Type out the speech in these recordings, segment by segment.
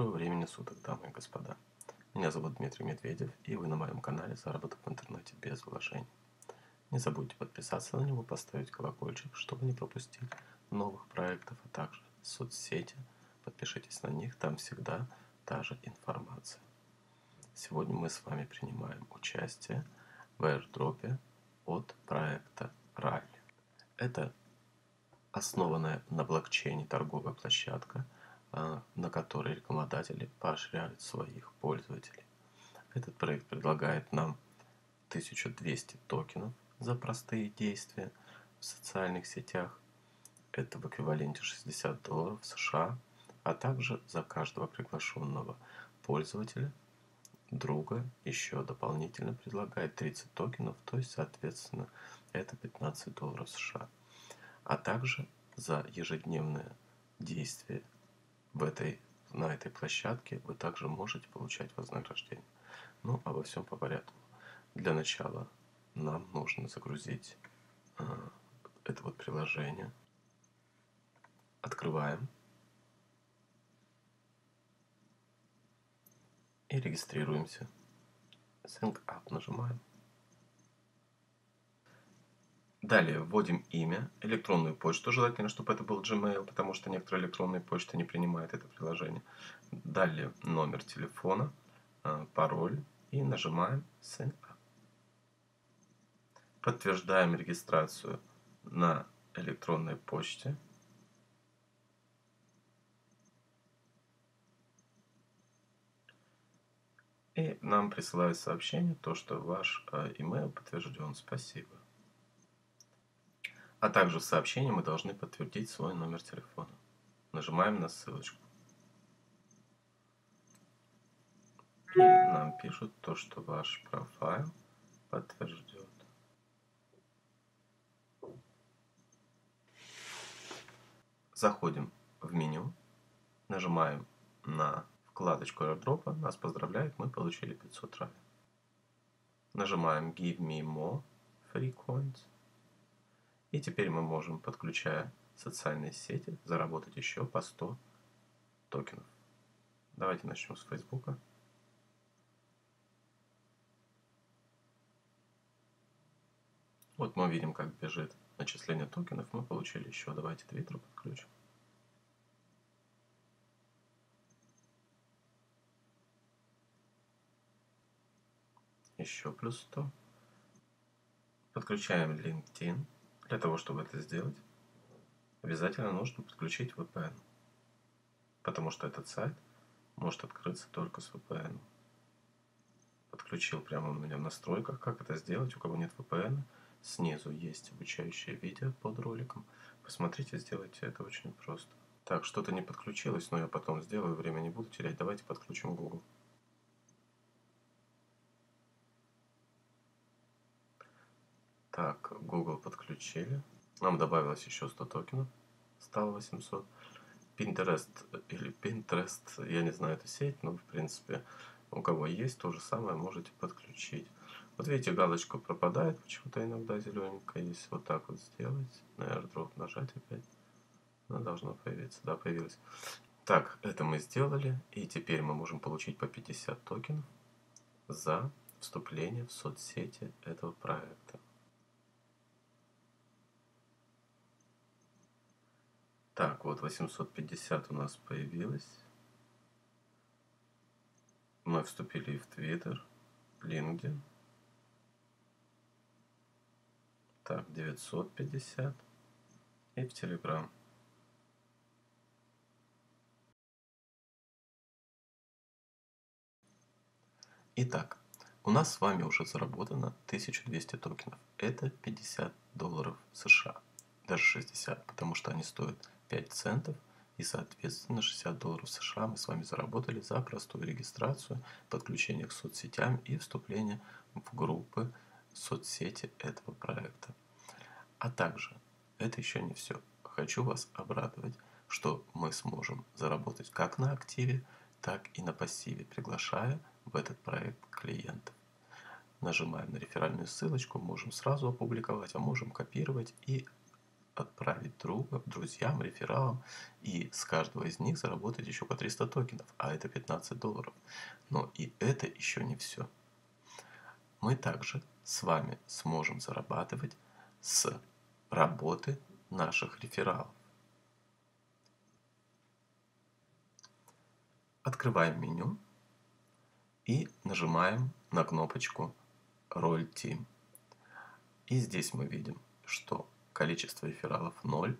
Доброго времени суток, дамы и господа. Меня зовут Дмитрий Медведев, и вы на моем канале «Заработок в интернете без вложений». Не забудьте подписаться на него, поставить колокольчик, чтобы не пропустить новых проектов, а также соцсети. Подпишитесь на них, там всегда та же информация. Сегодня мы с вами принимаем участие в airdropе от проекта Rally. Это основанная на блокчейне торговая площадка – на которые рекламодатели поощряют своих пользователей. Этот проект предлагает нам 1200 токенов за простые действия в социальных сетях. Это в эквиваленте 60 долларов США, а также за каждого приглашенного пользователя друга еще дополнительно предлагает 30 токенов, то есть, соответственно, это 15 долларов США. А также за ежедневное действие в этой, на этой площадке вы также можете получать вознаграждение. Ну, обо всем по порядку. Для начала нам нужно загрузить э, это вот приложение. Открываем. И регистрируемся. Sync Up нажимаем. Далее вводим имя, электронную почту, желательно, чтобы это был Gmail, потому что некоторые электронные почты не принимают это приложение. Далее номер телефона, э, пароль и нажимаем Sign Up. Подтверждаем регистрацию на электронной почте. И нам присылают сообщение, то, что ваш email э, подтвержден. Спасибо. А также в сообщении мы должны подтвердить свой номер телефона. Нажимаем на ссылочку. И нам пишут то, что ваш профайл подтвержден. Заходим в меню, нажимаем на вкладочку airdrop, нас поздравляют, мы получили 500 рай. Нажимаем Give me more free coins. И теперь мы можем, подключая социальные сети, заработать еще по 100 токенов. Давайте начнем с Фейсбука. Вот мы видим, как бежит начисление токенов. Мы получили еще. Давайте Твиттер подключим. Еще плюс 100. Подключаем LinkedIn. Для того, чтобы это сделать, обязательно нужно подключить VPN. Потому что этот сайт может открыться только с VPN. Подключил прямо у меня в настройках, как это сделать, у кого нет VPN. Снизу есть обучающее видео под роликом. Посмотрите, сделайте это очень просто. Так, что-то не подключилось, но я потом сделаю, время не буду терять. Давайте подключим Google. Так, Google подключили. Нам добавилось еще 100 токенов. Стало 800. Pinterest или Pinterest, я не знаю эту сеть, но в принципе у кого есть, то же самое можете подключить. Вот видите, галочка пропадает, почему-то иногда зелененькая. Если вот так вот сделать, на airdrop нажать опять, она должна появиться. Да, появилась. Так, это мы сделали, и теперь мы можем получить по 50 токенов за вступление в соцсети этого проекта. Так, вот 850 у нас появилось. Мы вступили в Twitter, LinkedIn. Так, 950. И в Telegram. Итак, у нас с вами уже заработано 1200 токенов. Это 50 долларов США. Даже 60, потому что они стоят 5 центов и, соответственно, 60 долларов США мы с вами заработали за простую регистрацию, подключение к соцсетям и вступление в группы соцсети этого проекта. А также, это еще не все. Хочу вас обрадовать, что мы сможем заработать как на активе, так и на пассиве, приглашая в этот проект клиентов. Нажимаем на реферальную ссылочку, можем сразу опубликовать, а можем копировать и отправить друга, друзьям, рефералам, и с каждого из них заработать еще по 300 токенов, а это 15 долларов. Но и это еще не все. Мы также с вами сможем зарабатывать с работы наших рефералов. Открываем меню и нажимаем на кнопочку Роль Team. И здесь мы видим, что количество рефералов 0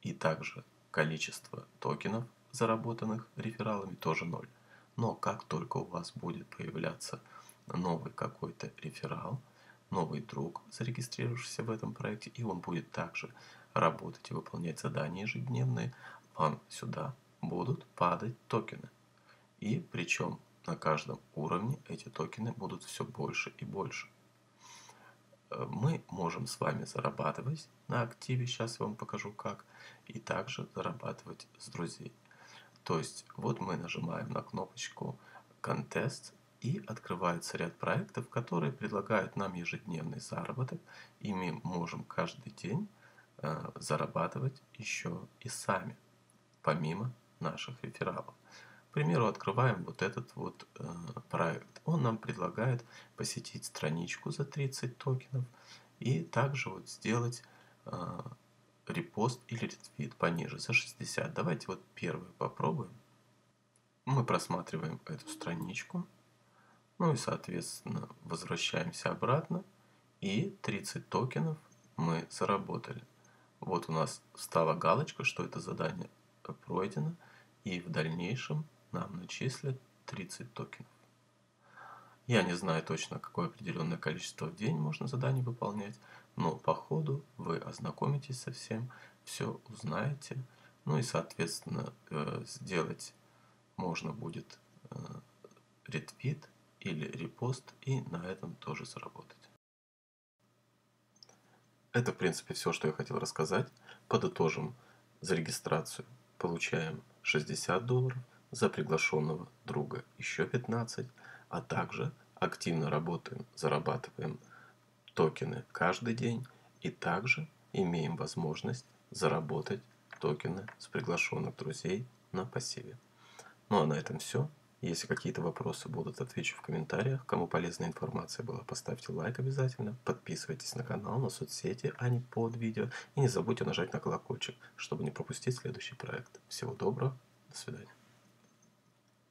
и также количество токенов, заработанных рефералами, тоже 0. Но как только у вас будет появляться новый какой-то реферал, новый друг, зарегистрировавшийся в этом проекте, и он будет также работать и выполнять задания ежедневные, вам сюда будут падать токены. И причем на каждом уровне эти токены будут все больше и больше. Э, мы можем с вами зарабатывать на активе, сейчас я вам покажу как, и также зарабатывать с друзей. То есть вот мы нажимаем на кнопочку Contest и открывается ряд проектов, которые предлагают нам ежедневный заработок, и мы можем каждый день э, зарабатывать еще и сами, помимо наших рефералов. Примеру, открываем вот этот вот э, проект. Он нам предлагает посетить страничку за 30 токенов и также вот сделать э, репост или ретвит пониже за 60. Давайте вот первый попробуем. Мы просматриваем эту страничку. Ну и, соответственно, возвращаемся обратно. И 30 токенов мы заработали. Вот у нас стала галочка, что это задание пройдено. И в дальнейшем нам начислят 30 токенов. Я не знаю точно, какое определенное количество в день можно заданий выполнять, но по ходу вы ознакомитесь со всем, все узнаете, ну и, соответственно, э, сделать можно будет э, ретвит или репост и на этом тоже заработать. Это, в принципе, все, что я хотел рассказать. Подытожим за регистрацию. Получаем 60 долларов – за приглашенного друга еще 15, а также активно работаем, зарабатываем токены каждый день и также имеем возможность заработать токены с приглашенных друзей на пассиве. Ну а на этом все. Если какие-то вопросы будут, отвечу в комментариях. Кому полезная информация была, поставьте лайк обязательно. Подписывайтесь на канал, на соцсети, а не под видео. И не забудьте нажать на колокольчик, чтобы не пропустить следующий проект. Всего доброго, до свидания.